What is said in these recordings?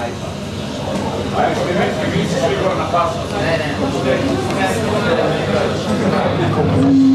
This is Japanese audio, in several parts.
Thank you.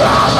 Brother!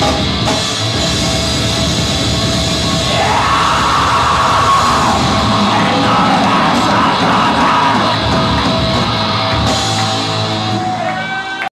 Thank